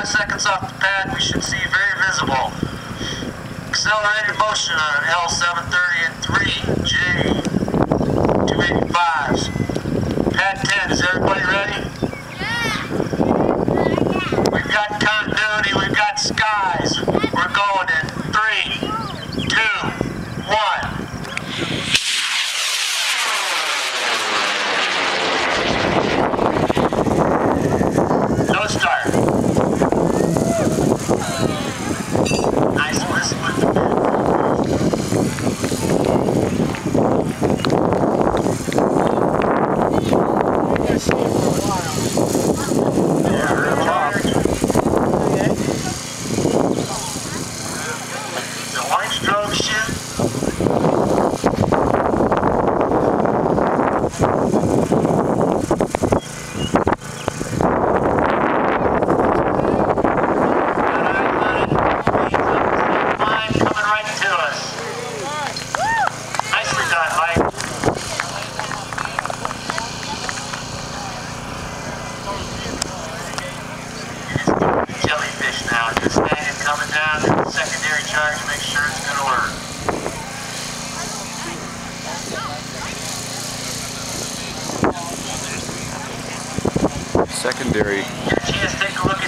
25 seconds off the pad, we should see very visible. Accelerated motion on an L730 and 3, Orange stroke chute. Now, just coming down, hit the secondary charge, make sure it's gonna work. Secondary. A chance, take a look